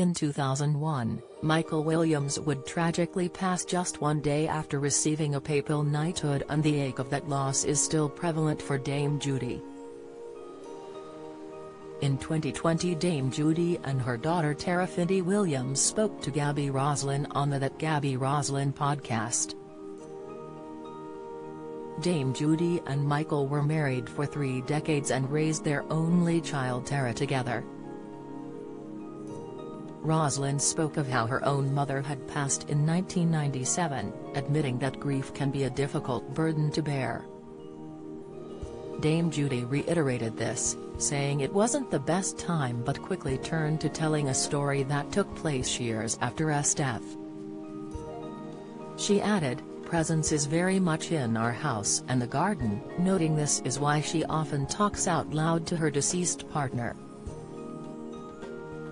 In 2001, Michael Williams would tragically pass just one day after receiving a papal knighthood and the ache of that loss is still prevalent for Dame Judi. In 2020 Dame Judi and her daughter Tara Finty Williams spoke to Gaby Roslin on the That Gaby Roslin podcast. Dame Judi and Michael were married for three decades and raised their only child Tara together. Roslin spoke of how her own mother had passed in 1997, admitting that grief can be a difficult burden to bear. Dame Judi reiterated this, saying it wasn't the best time but quickly turned to telling a story that took place years after S death. She added, presence is very much in our house and the garden, noting this is why she often talks out loud to her deceased partner.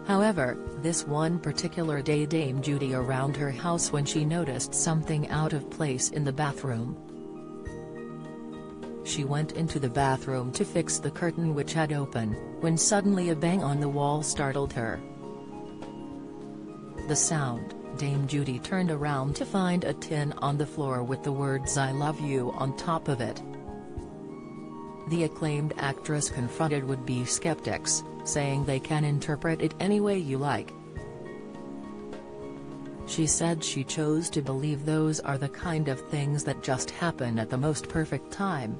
However, this one particular day Dame Judi around her house when she noticed something out of place in the bathroom. She went into the bathroom to fix the curtain which had open, when suddenly a bang on the wall startled her. The sound, Dame Judi turned around to find a tin on the floor with the words I love you on top of it. The acclaimed actress confronted would-be skeptics, saying they can interpret it any way you like. She said she chose to believe those are the kind of things that just happen at the most perfect time.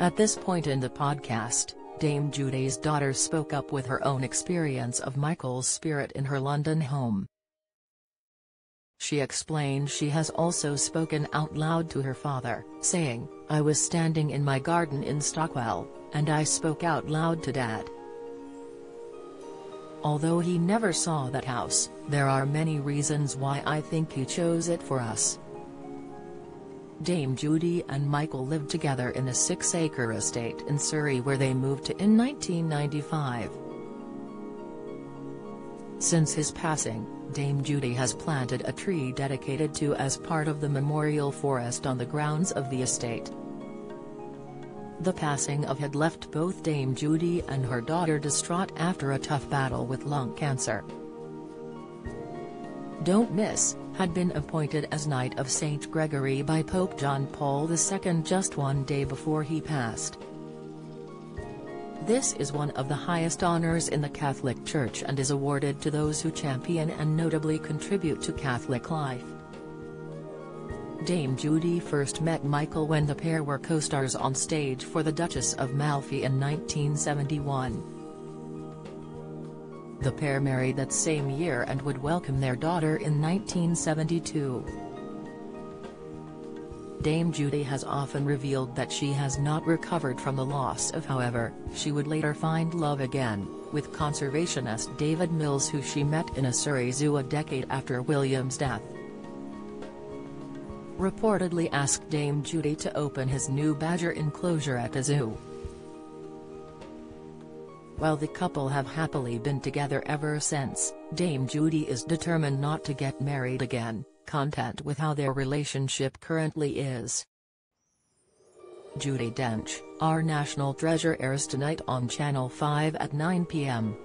At this point in the podcast, Dame Judi's daughter spoke up with her own experience of Michael's spirit in her London home. She explained she has also spoken out loud to her father, saying, I was standing in my garden in Stockwell, and I spoke out loud to Dad. Although he never saw that house, there are many reasons why I think he chose it for us. Dame Judi and Michael lived together in a six-acre estate in Surrey where they moved to in 1995. Since his passing, Dame Judi has planted a tree dedicated to as part of the memorial forest on the grounds of the estate. The passing of had left both Dame Judi and her daughter distraught after a tough battle with lung cancer. Don't Miss, had been appointed as Knight of St. Gregory by Pope John Paul II just one day before he passed. This is one of the highest honors in the Catholic Church and is awarded to those who champion and notably contribute to Catholic life. Dame Judi first met Michael when the pair were co-stars on stage for The Duchess of Malfi in 1971. The pair married that same year and would welcome their daughter in 1972. Dame Judi has often revealed that she has not recovered from the loss of however, she would later find love again, with conservationist David Mills who she met in a Surrey zoo a decade after William's death reportedly asked Dame Judi to open his new badger enclosure at the zoo. While the couple have happily been together ever since, Dame Judy is determined not to get married again, content with how their relationship currently is. Judi Dench, Our National Treasure airs tonight on Channel 5 at 9 p.m.